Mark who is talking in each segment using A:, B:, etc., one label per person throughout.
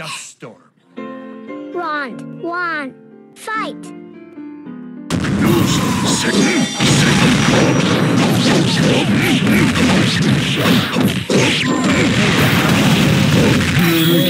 A: Dust storm.
B: Round one. Fight.
A: Dust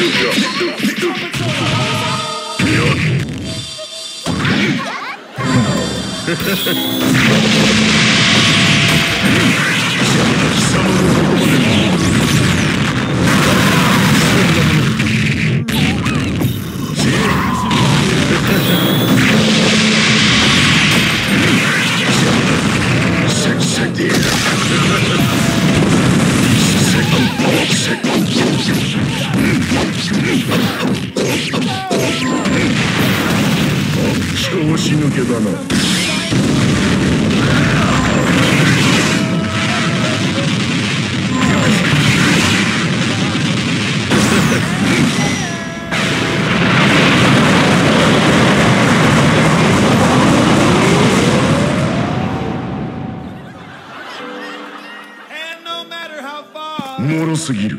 A: 貴様の
C: 調子抜けだな。ろすぎる。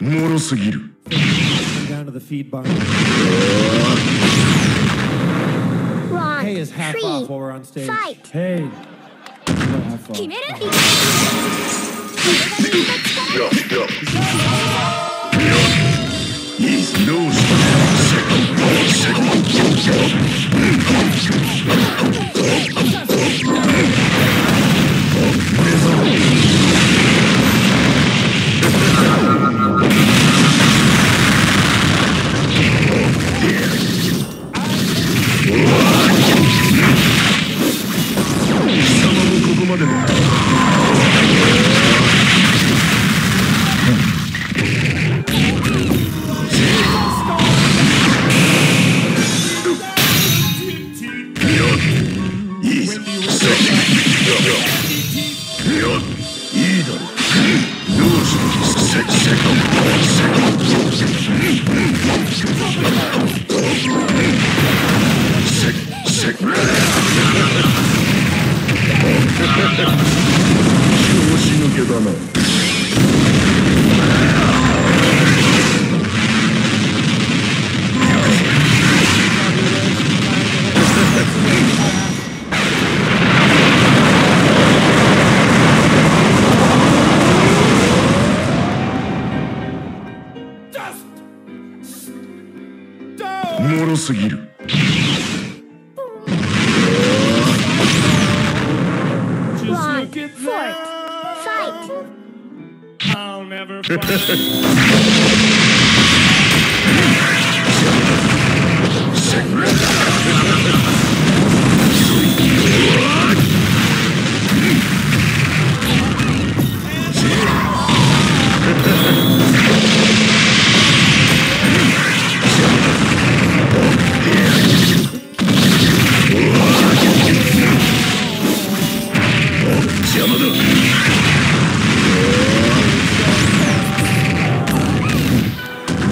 C: もろすぎる
A: Down to the feed barn.
B: Round
A: Pay is half
B: three.
A: off while we're on stage.
B: Fight.
A: Hey. You don't
C: 調子抜けだなもろすぎる。
B: Fight.
A: I'll never find 邪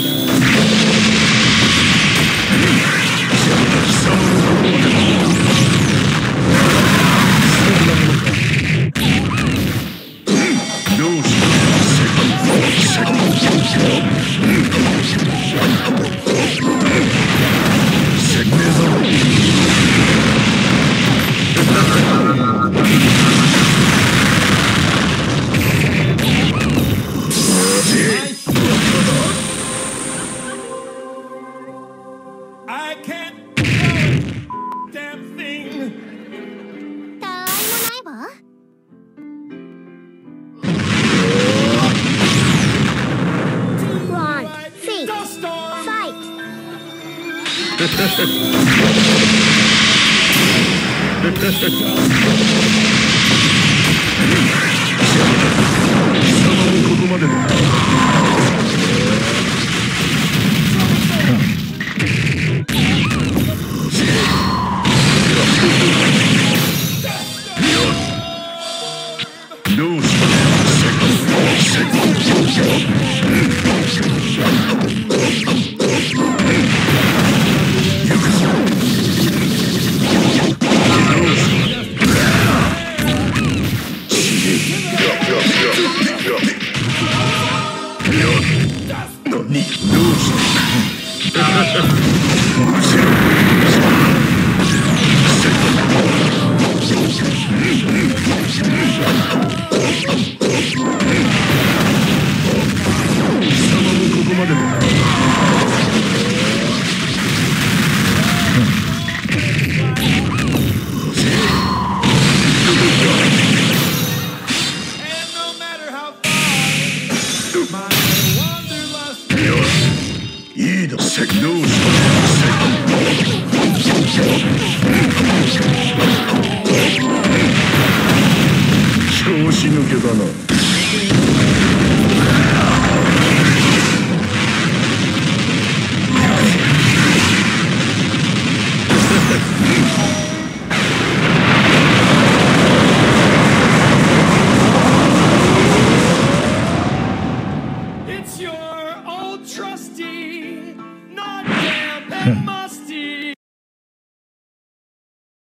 A: ぞど貴様もここまでだどまでだ調子抜けだな。